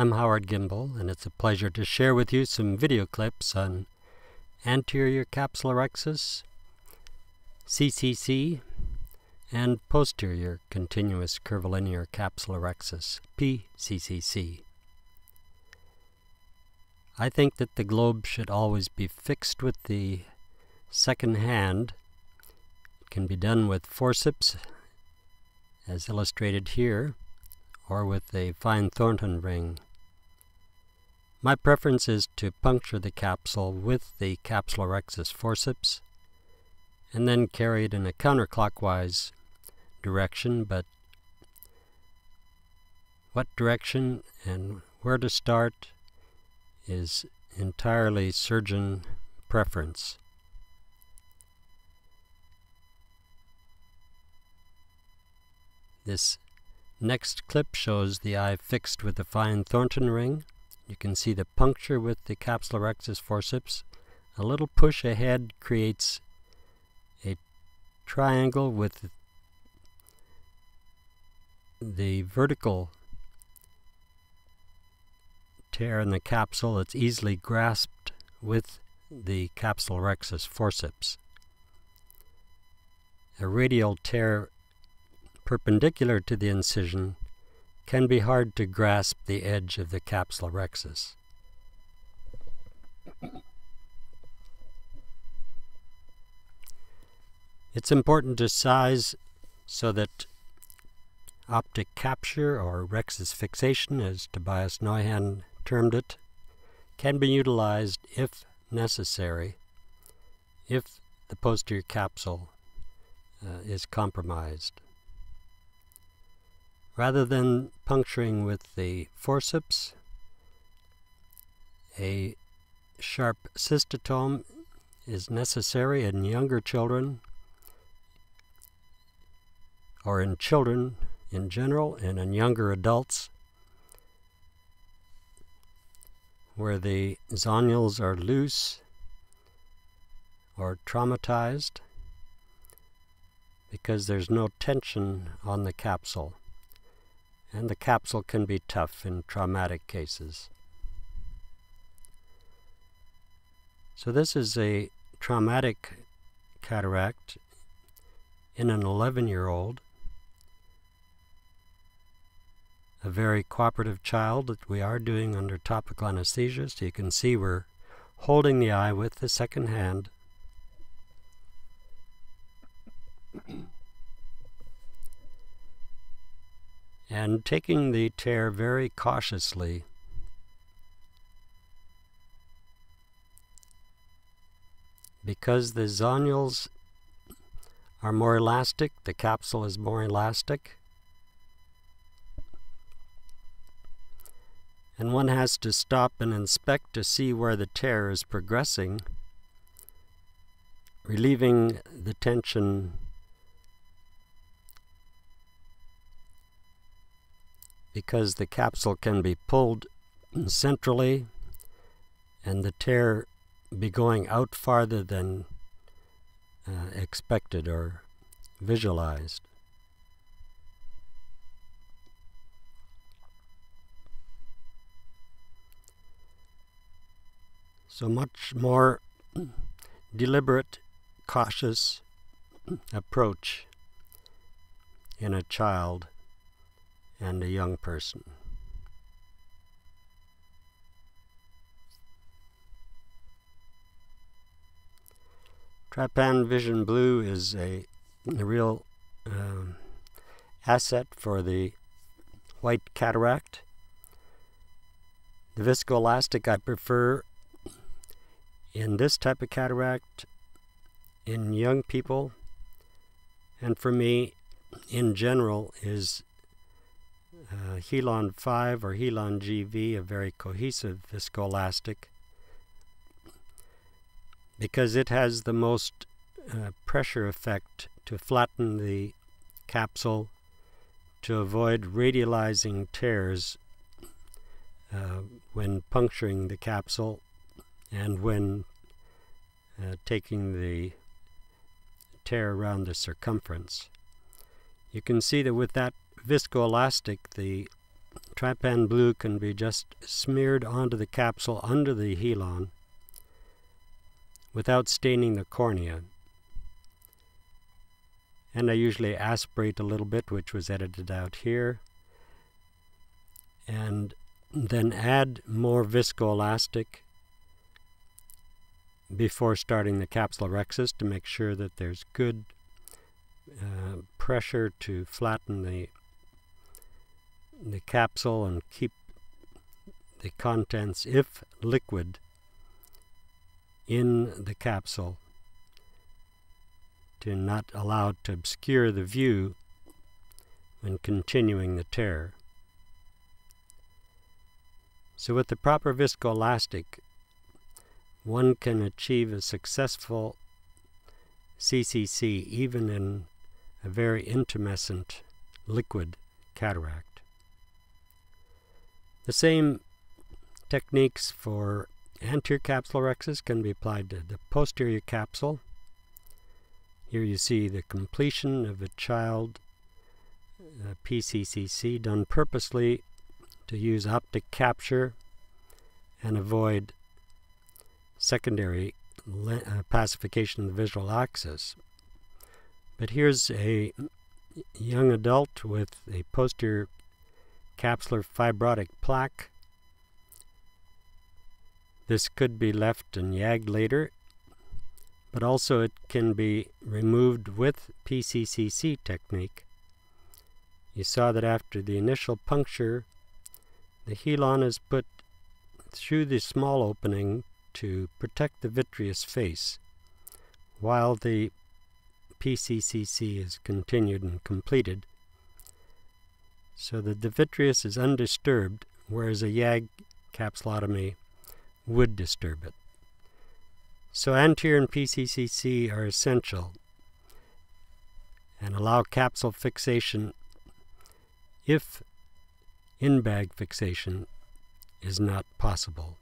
I'm Howard Gimbel, and it's a pleasure to share with you some video clips on anterior capsulorhexis, CCC, and posterior continuous curvilinear capsulorhexis, PCCC. I think that the globe should always be fixed with the second hand. It can be done with forceps, as illustrated here, or with a fine Thornton ring. My preference is to puncture the capsule with the capsulorhexis forceps and then carry it in a counterclockwise direction, but what direction and where to start is entirely surgeon preference. This next clip shows the eye fixed with a fine Thornton ring. You can see the puncture with the capsulorhexis forceps. A little push ahead creates a triangle with the vertical tear in the capsule, it's easily grasped with the capsulorhexis forceps. A radial tear perpendicular to the incision can be hard to grasp the edge of the capsulorhexis. It's important to size so that optic capture or rhexis fixation, as Tobias Neuhann termed it, can be utilized if necessary if the posterior capsule uh, is compromised. Rather than puncturing with the forceps, a sharp cystotome is necessary in younger children or in children in general and in younger adults where the zonules are loose or traumatized because there's no tension on the capsule. And the capsule can be tough in traumatic cases. So this is a traumatic cataract in an 11-year-old a very cooperative child that we are doing under topical anesthesia. So you can see we're holding the eye with the second hand. And taking the tear very cautiously. Because the zonules are more elastic, the capsule is more elastic, and one has to stop and inspect to see where the tear is progressing, relieving the tension because the capsule can be pulled centrally and the tear be going out farther than uh, expected or visualized. So much more deliberate, cautious approach in a child and a young person. Trypan Vision Blue is a, a real um, asset for the white cataract. The viscoelastic I prefer in this type of cataract in young people and for me in general is uh, Healon 5 or Healon GV, a very cohesive viscoelastic, because it has the most uh, pressure effect to flatten the capsule to avoid radializing tears uh, when puncturing the capsule and when uh, taking the tear around the circumference. You can see that with that viscoelastic, the trypan blue can be just smeared onto the capsule under the Healon without staining the cornea. And I usually aspirate a little bit, which was edited out here. And then add more viscoelastic before starting the capsulorhexis to make sure that there's good uh, pressure to flatten the capsule and keep the contents, if liquid, in the capsule to not allow it to obscure the view when continuing the tear. So with the proper viscoelastic, one can achieve a successful CCC even in a very intumescent liquid cataract. The same techniques for anterior capsulorhexis can be applied to the posterior capsule. Here you see the completion of a child uh, PCCC done purposely to use optic capture and avoid secondary uh, opacification of the visual axis. But here's a young adult with a posterior capsular fibrotic plaque. This could be left and yagged later, but also it can be removed with PCCC technique. You saw that after the initial puncture, the Healon is put through the small opening to protect the vitreous face, while the PCCC is continued and completed, so the vitreous is undisturbed, whereas a YAG capsulotomy would disturb it. So anterior and PCCC are essential and allow capsule fixation if in-bag fixation is not possible.